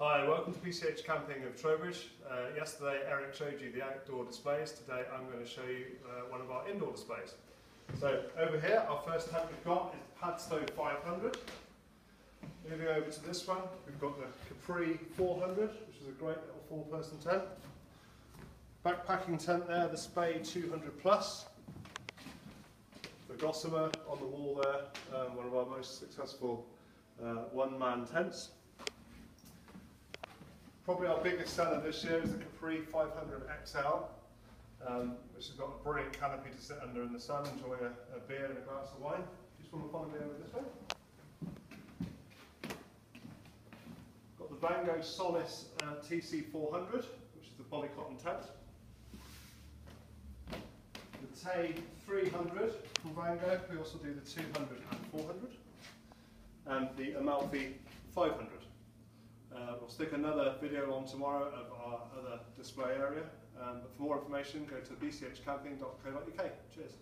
Hi, welcome to BCH Camping of Trowbridge. Uh, yesterday Eric showed you the outdoor displays. Today I'm going to show you uh, one of our indoor displays. So over here our first tent we've got is the Padstow 500. Moving over to this one we've got the Capri 400 which is a great little four person tent. Backpacking tent there, the Spey 200 Plus. The Gossamer on the wall there, um, one of our most successful uh, one-man tents. Probably our biggest seller this year is the Capri 500 XL, um, which has got a brilliant canopy to sit under in the sun, enjoying a, a beer and a glass of wine. Just want to follow me over this way. Got the Vango Solis uh, TC400, which is the polycotton tent. The Tay 300 from Vango, we also do the 200 and 400. And the Amalfi 500. Uh, we'll stick another video on tomorrow of our other display area. Um, but for more information, go to bchcamping.co.uk. Cheers.